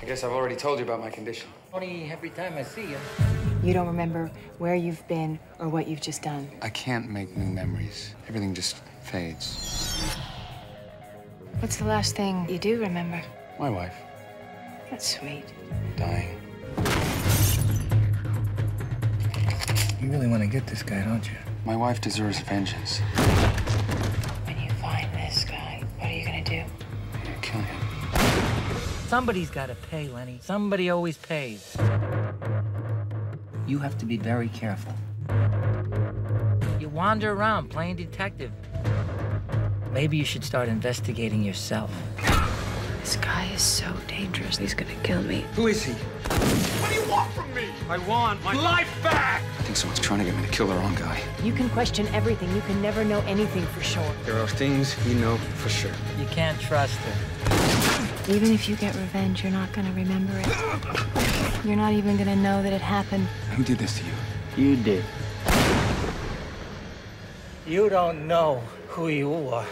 I guess I've already told you about my condition. Only every time I see you. You don't remember where you've been or what you've just done. I can't make new memories. Everything just fades. What's the last thing you do remember? My wife That's sweet. dying. You really want to get this guy, don't you? My wife deserves vengeance. Somebody's got to pay, Lenny. Somebody always pays. You have to be very careful. You wander around playing detective. Maybe you should start investigating yourself. This guy is so dangerous. He's gonna kill me. Who is he? What do you want from me? I want my life back! I think someone's trying to get me to kill the wrong guy. You can question everything. You can never know anything for sure. There are things you know for sure. You can't trust her. Even if you get revenge, you're not gonna remember it. You're not even gonna know that it happened. Who did this to you? You did. You don't know who you are.